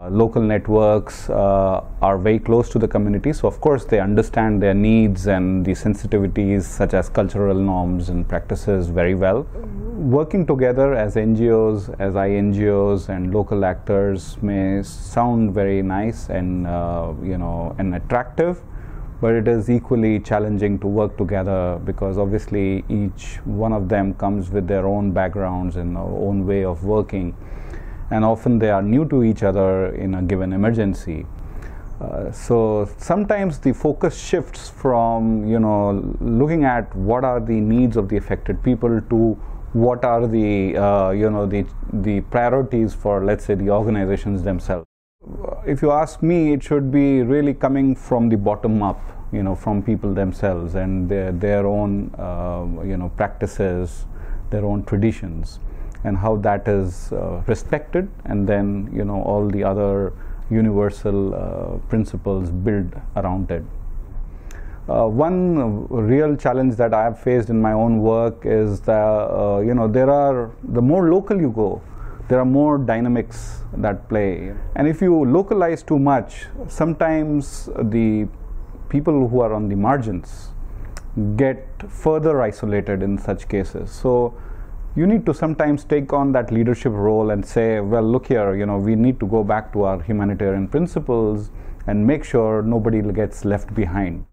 Uh, local networks uh, are very close to the community, so of course they understand their needs and the sensitivities such as cultural norms and practices very well. Working together as NGOs, as INGOs and local actors may sound very nice and uh, you know and attractive, but it is equally challenging to work together because obviously each one of them comes with their own backgrounds and their own way of working and often they are new to each other in a given emergency. Uh, so sometimes the focus shifts from you know looking at what are the needs of the affected people to what are the uh, you know the the priorities for let's say the organizations themselves. If you ask me, it should be really coming from the bottom up, you know, from people themselves and their their own uh, you know practices, their own traditions and how that is uh, respected and then you know all the other universal uh, principles build around it. Uh, one real challenge that I have faced in my own work is that uh, you know there are the more local you go, there are more dynamics that play, and if you localize too much, sometimes the people who are on the margins get further isolated in such cases. So you need to sometimes take on that leadership role and say, well, look here, you know, we need to go back to our humanitarian principles and make sure nobody gets left behind.